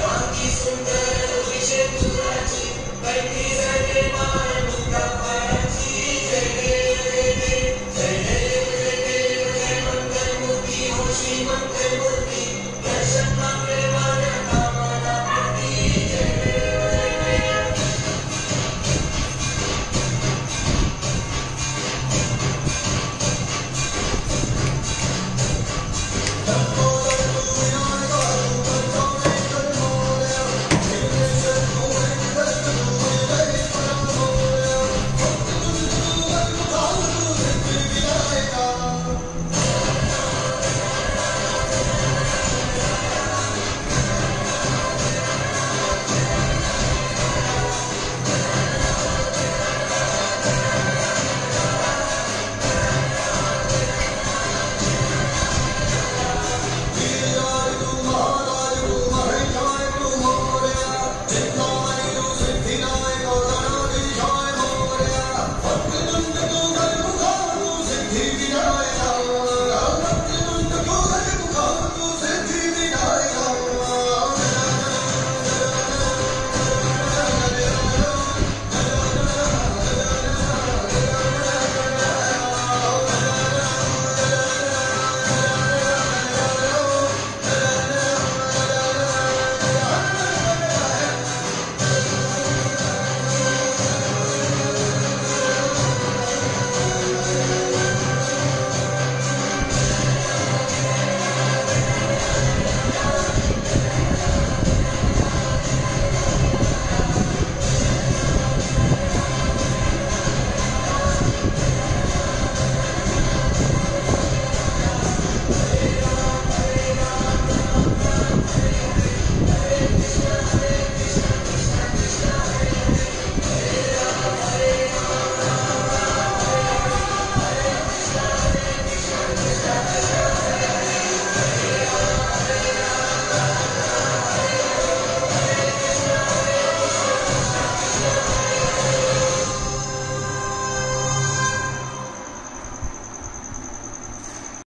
मां की सुंदर विषय तुझी बैठी सके मान